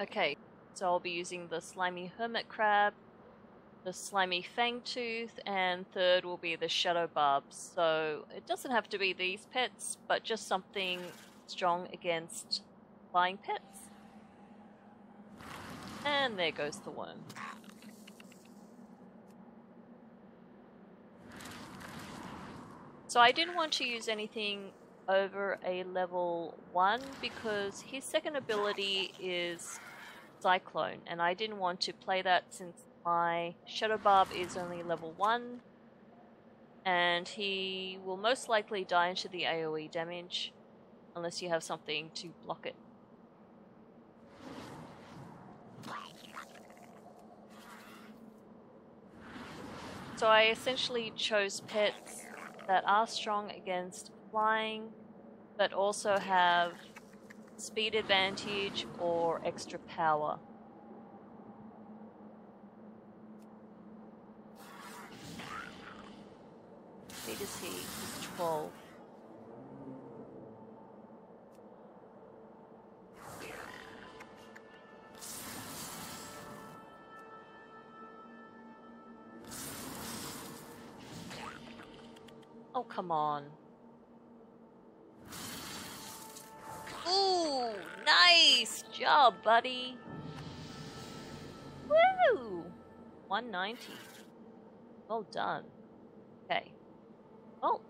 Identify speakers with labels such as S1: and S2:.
S1: Okay, so I'll be using the slimy hermit crab, the slimy fangtooth, and third will be the Shadowbarb. So it doesn't have to be these pets, but just something strong against flying pets. And there goes the worm. So I didn't want to use anything over a level 1 because his second ability is Cyclone and I didn't want to play that since my Shadowbarb is only level 1 and he will most likely die into the AoE damage unless you have something to block it. So I essentially chose pets that are strong against flying, but also have speed advantage or extra power. Speed is he? He's 12. Oh, come on. Job, buddy. Woo! 190. Well done. Okay. Well,